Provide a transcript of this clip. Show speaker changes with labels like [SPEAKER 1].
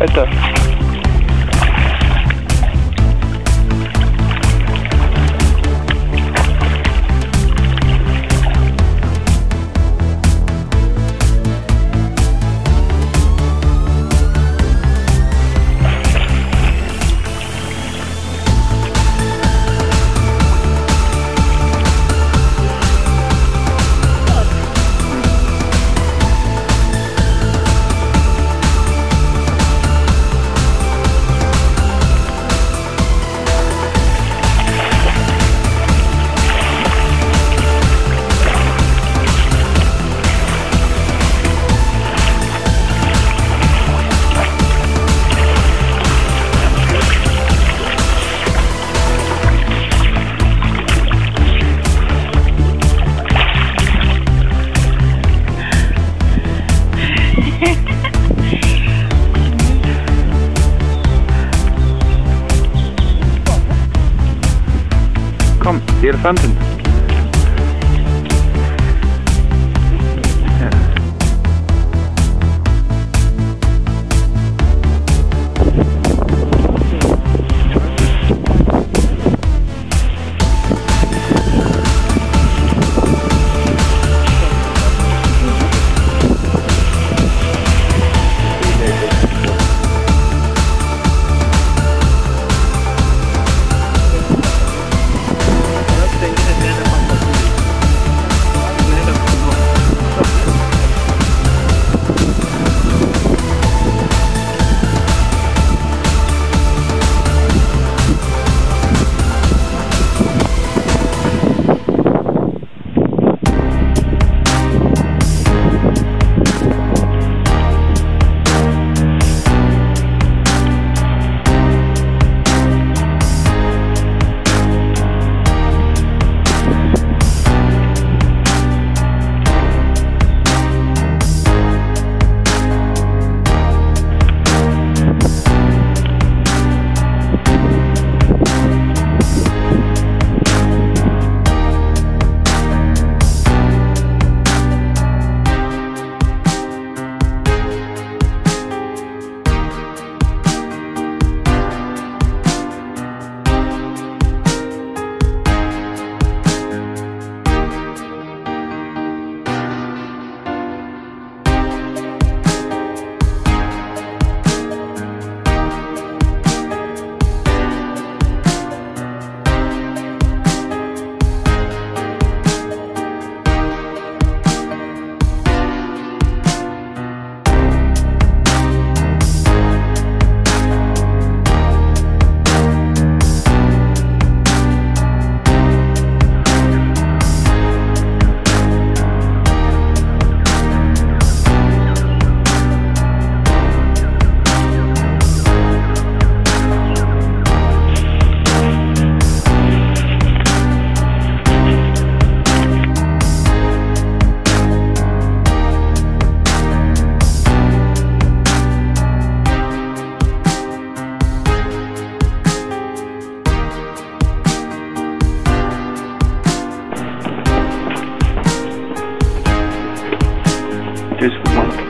[SPEAKER 1] Vai. Dear Fountain.
[SPEAKER 2] just one.